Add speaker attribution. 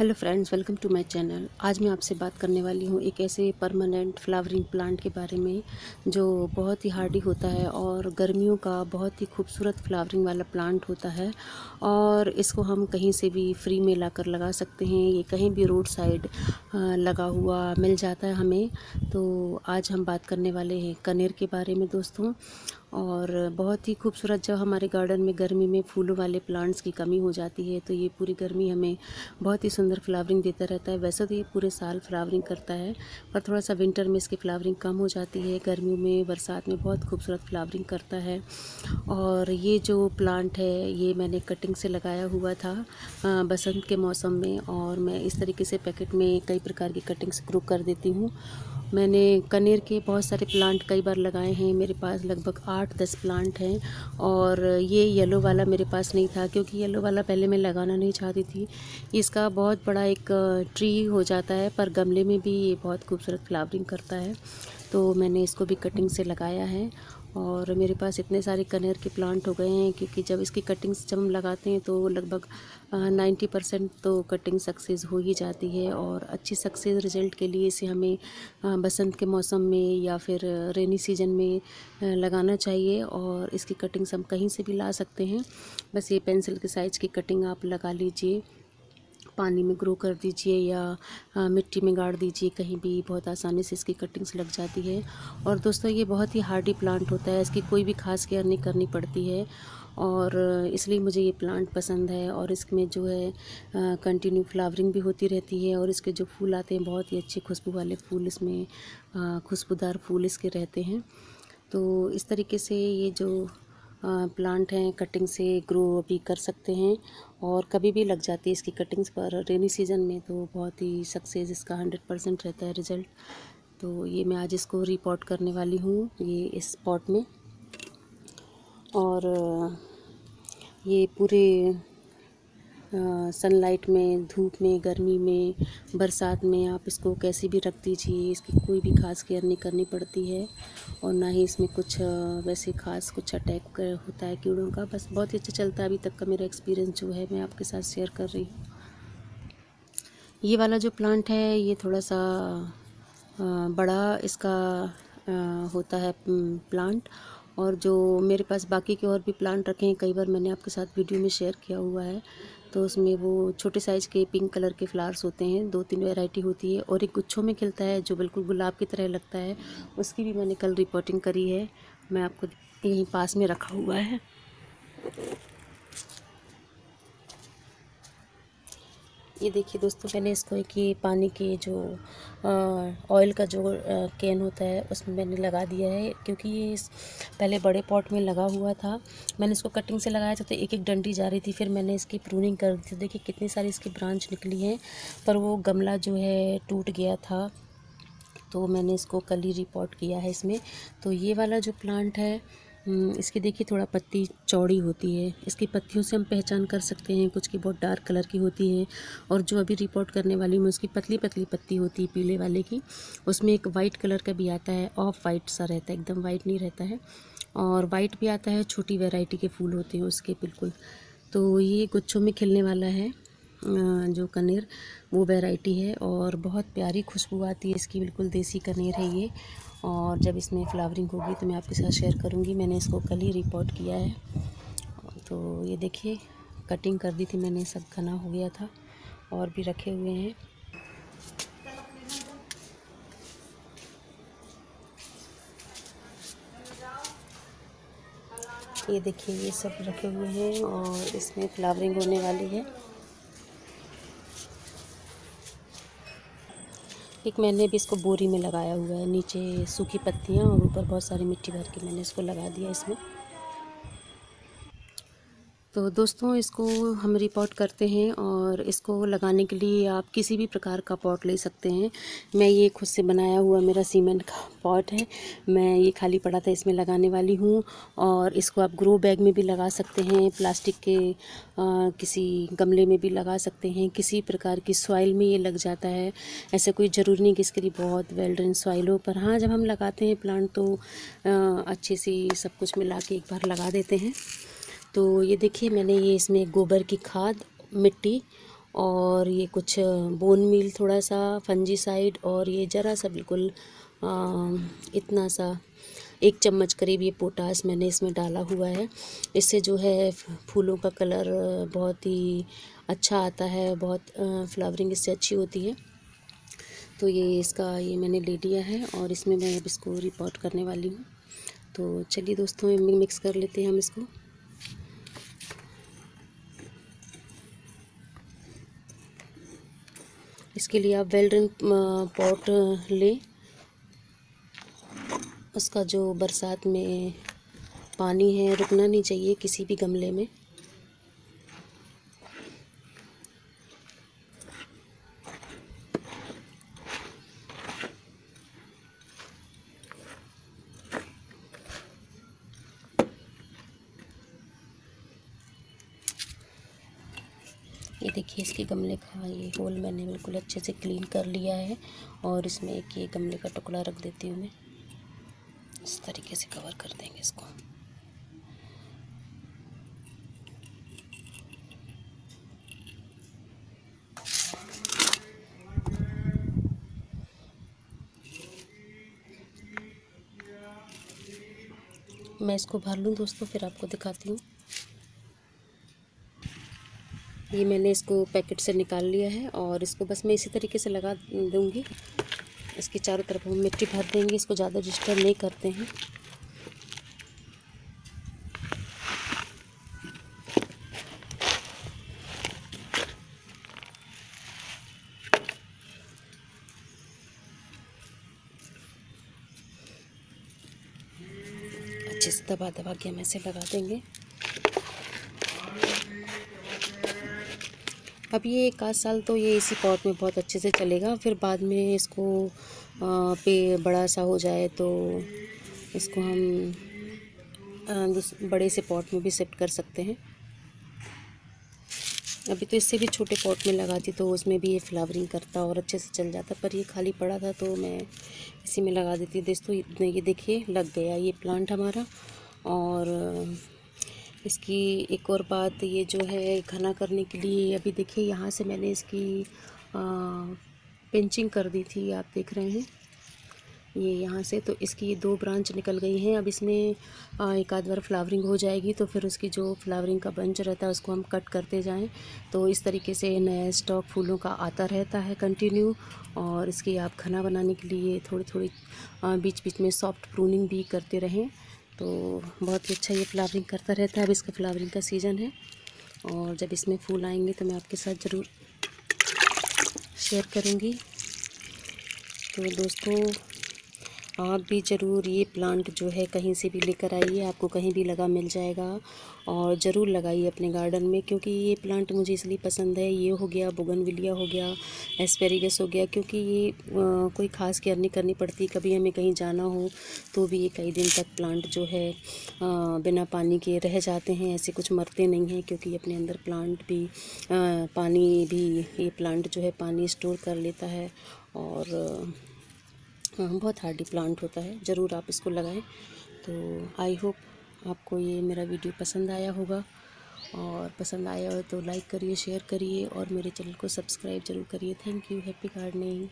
Speaker 1: Hello friends welcome to my channel आज मैं आपसे बात करने वाली हूँ एक ऐसे परमानेंट फ्लावरिंग प्लांट के बारे में, जो बहुत ही हार्डी होता है और गर्मियों का बहुत ही खूबसूरत फ्लावरिंग वाला प्लांट होता है और इसको हम कहीं से भी फ्री में लाकर लगा सकते हैं। ये कहीं भी रोड साइड लगा हुआ मिल जाता है हमें। तो आज हम बात करने वाले हैं कनेर के बारे में दोस्तों। और बहुत ही खूबसूरत जब हमारे गार्डन में गर्मी में फूलों वाले प्लांट्स की कमी हो जाती है तो ये पूरी गर्मी हमें बहुत ही सुंदर फ्लावरिंग देता रहता है। वैसे तो ये पूरे साल फ्लावरिंग करता है, पर थोड़ा सा विंटर में इसकी फ्लावरिंग कम हो जाती है। गर्मियों में, बरसात में बहुत खूबसूरत फ्लावरिंग करता है। और ये जो प्लांट है, ये मैंने कटिंग से लगाया हुआ था बसंत के मौसम में, और मैं इस तरीके से पैकेट में कई प्रकार की कटिंग्स ग्रो कर देती हूँ। मैंने कनेर के बहुत सारे प्लांट कई बार लगाए हैं। मेरे पास लगभग आठ दस प्लांट हैं और ये येलो वाला मेरे पास नहीं था क्योंकि येलो वाला पहले मैं लगाना नहीं चाहती थी। इसका बहुत बड़ा एक ट्री हो जाता है पर गमले में भी ये बहुत खूबसूरत फ्लावरिंग करता है। तो मैंने इसको भी कटिंग से लगाया है और मेरे पास इतने सारे कनेर के प्लांट हो गए हैं क्योंकि जब इसकी कटिंग्स जब हम लगाते हैं तो लगभग नाइन्टी परसेंट तो कटिंग सक्सेस हो ही जाती है और अच्छी सक्सेस रिज़ल्ट के लिए इसे हमें बसंत के मौसम में या फिर रेनी सीज़न में लगाना चाहिए और इसकी कटिंग्स हम कहीं से भी ला सकते हैं। बस ये पेंसिल के साइज़ की कटिंग आप लगा लीजिए। पानी में ग्रो कर दीजिए या मिट्टी में गाड़ दीजिए, कहीं भी बहुत आसानी से इसकी कटिंग्स लग जाती है। और दोस्तों, ये बहुत ही हार्डी प्लांट होता है, इसकी कोई भी खास केयर नहीं करनी पड़ती है। और इसलिए मुझे ये प्लांट पसंद है और इसमें जो है कंटिन्यू फ्लावरिंग भी होती रहती है और इसके जो फूल आते हैं, बहुत ही अच्छे खुशबू वाले फूल इसमें खुशबूदार फूल इसके रहते हैं। तो इस तरीके से ये जो प्लांट हैं कटिंग से ग्रो भी कर सकते हैं और कभी भी लग जाती है इसकी कटिंग्स पर। रेनी सीज़न में तो बहुत ही सक्सेस इसका हंड्रेड परसेंट रहता है रिज़ल्ट तो ये मैं आज इसको रिपोर्ट करने वाली हूँ, ये इस पॉट में। और ये पूरे सनलाइट में, धूप में, गर्मी में, बरसात में आप इसको कैसे भी रख दीजिए, इसकी कोई भी खास केयर नहीं करनी पड़ती है। और ना ही इसमें कुछ वैसे खास कुछ अटैक होता है कीड़ों का। बस बहुत ही अच्छा चलता है अभी तक का मेरा एक्सपीरियंस जो है, मैं आपके साथ शेयर कर रही हूँ। ये वाला जो प्लांट है, ये थोड़ा सा बड़ा इसका होता है प्लांट और जो मेरे पास बाकी के और भी प्लांट रखे हैं, कई बार मैंने आपके साथ वीडियो में शेयर किया हुआ है। तो उसमें वो छोटे साइज़ के पिंक कलर के फ्लावर्स होते हैं, दो तीन वैरायटी होती है और एक गुच्छों में खिलता है जो बिल्कुल गुलाब की तरह लगता है। उसकी भी मैंने कल रिपोर्टिंग करी है, मैं आपको यहीं पास में रखा हुआ है। ये देखिए दोस्तों, मैंने इसको एक ये पानी के जो ऑयल का जो कैन होता है, उसमें मैंने लगा दिया है, क्योंकि ये पहले बड़े पॉट में लगा हुआ था। मैंने इसको कटिंग से लगाया था तो एक एक डंडी जा रही थी, फिर मैंने इसकी प्रूनिंग कर दी थी। देखिए कितनी सारी इसकी ब्रांच निकली हैं, पर वो गमला जो है टूट गया था तो मैंने इसको कल ही रिपोर्ट किया है इसमें। तो ये वाला जो प्लांट है इसकी देखिए थोड़ा पत्ती चौड़ी होती है। इसकी पत्तियों से हम पहचान कर सकते हैं, कुछ की बहुत डार्क कलर की होती है और जो अभी रिपोर्ट करने वाली हूँ उसकी पतली पतली पत्ती होती है पीले वाले की। उसमें एक वाइट कलर का भी आता है ऑफ़ वाइट सा रहता है, एकदम वाइट नहीं रहता है। और वाइट भी आता है, छोटी वेराइटी के फूल होते हैं उसके, बिल्कुल। तो ये गुच्छों में खिलने वाला है जो कनेर, वो वेराइटी है और बहुत प्यारी खुशबू आती है इसकी, बिल्कुल देसी कनेर है ये। और जब इसमें फ्लावरिंग होगी तो मैं आपके साथ शेयर करूँगी। मैंने इसको कल ही रिपोर्ट किया है। तो ये देखिए कटिंग कर दी थी मैंने, सब घना हो गया था और भी रखे हुए हैं। ये देखिए, ये सब रखे हुए हैं और इसमें फ्लावरिंग होने वाली है। एक मैंने भी इसको बोरी में लगाया हुआ है, नीचे सूखी पत्तियाँ और ऊपर बहुत सारी मिट्टी भर के मैंने इसको लगा दिया इसमें। तो दोस्तों इसको हम रिपोर्ट करते हैं और इसको लगाने के लिए आप किसी भी प्रकार का पॉट ले सकते हैं। मैं ये खुद से बनाया हुआ मेरा सीमेंट का पॉट है। मैं ये खाली पड़ा था इसमें लगाने वाली हूँ और इसको आप ग्रो बैग में भी लगा सकते हैं प्लास्टिक के आ, किसी गमले में भी लगा सकते हैं। किसी प्रकार की सॉइल में ये लग जाता है। ऐसा कोई ज़रूरी नहीं कि इसके लिए बहुत वेल ड्रेन सॉइल हो पर हाँ जब हम लगाते हैं प्लांट तो आ, अच्छे से सब कुछ मिला के एक बार लगा देते हैं। तो ये देखिए, मैंने ये इसमें गोबर की खाद, मिट्टी और ये कुछ बोन मील थोड़ा सा फंजी साइड और ये ज़रा सा बिल्कुल इतना सा, एक चम्मच करीब ये पोटास मैंने इसमें डाला हुआ है। इससे जो है, फूलों का कलर बहुत ही अच्छा आता है, बहुत फ्लावरिंग इससे अच्छी होती है। तो ये इसका, ये मैंने ले लिया है और इसमें मैं अब इसको रिपोर्ट करने वाली हूँ। तो चलिए दोस्तों मिक्स कर लेते हैं हम इसको। इसके लिए आप वेल ड्रेन पॉट लें। उसका जो बरसात में पानी है, रुकना नहीं चाहिए किसी भी गमले में। देखिए इसके गमले का ये होल मैंने बिल्कुल अच्छे से क्लीन कर लिया है और इसमें एक ये गमले का टुकड़ा रख देती हूँ मैं। इस तरीके से कवर कर देंगे इसको। मैं इसको भर लूँ दोस्तों, फिर आपको दिखाती हूँ। ये मैंने इसको पैकेट से निकाल लिया है और इसको बस मैं इसी तरीके से लगा दूँगी। इसके चारों तरफ़ हम मिट्टी भर देंगे, इसको ज़्यादा डिस्टर्ब नहीं करते हैं। अच्छे से दबा दबा के हम ऐसे लगा देंगे। अब ये एक आध साल तो ये इसी पॉट में बहुत अच्छे से चलेगा, फिर बाद में इसको पे बड़ा सा हो जाए तो इसको हम बड़े से पॉट में भी शिफ्ट कर सकते हैं। अभी तो इससे भी छोटे पॉट में लगाती तो उसमें भी ये फ्लावरिंग करता और अच्छे से चल जाता, पर ये खाली पड़ा था तो मैं इसी में लगा देती। दोस्तों ये देखिए, लग गया ये प्लांट हमारा और इसकी एक और बात ये जो है घना करने के लिए, अभी देखिए यहाँ से मैंने इसकी पिंचिंग कर दी थी, आप देख रहे हैं। ये यहाँ से तो इसकी ये दो ब्रांच निकल गई हैं। अब इसमें एक आध बार फ्लावरिंग हो जाएगी तो फिर उसकी जो फ्लावरिंग का बंच रहता है, उसको हम कट करते जाएँ। तो इस तरीके से नया स्टॉक फूलों का आता रहता है कंटिन्यू और इसकी आप खाना बनाने के लिए थोड़ी थोड़ी बीच बीच में सॉफ्ट प्रूनिंग भी करते रहें। तो बहुत ही अच्छा ये फ्लावरिंग करता रहता है। अब इसका फ्लावरिंग का सीज़न है और जब इसमें फूल आएँगे तो मैं आपके साथ ज़रूर शेयर करूँगी। तो दोस्तों आप भी ज़रूर ये प्लांट जो है कहीं से भी लेकर आइए आपको कहीं भी लगा मिल जाएगा और ज़रूर लगाइए अपने गार्डन में क्योंकि ये प्लांट मुझे इसलिए पसंद है ये हो गया बोगनविलिया हो गया एस्पेरिगस हो गया क्योंकि ये आ, कोई ख़ास केयर नहीं करनी पड़ती कभी हमें कहीं जाना हो तो भी ये कई दिन तक प्लांट जो है आ, बिना पानी के रह जाते हैं ऐसे कुछ मरते नहीं हैं क्योंकि अपने अंदर प्लांट भी आ, पानी भी ये प्लांट जो है पानी स्टोर कर लेता है और बहुत हार्डी प्लांट होता है, ज़रूर आप इसको लगाएँ। तो आई होप आपको ये मेरा वीडियो पसंद आया होगा। और पसंद आया हो तो लाइक करिए शेयर करिए और मेरे चैनल को सब्सक्राइब ज़रूर करिए। Thank you happy gardening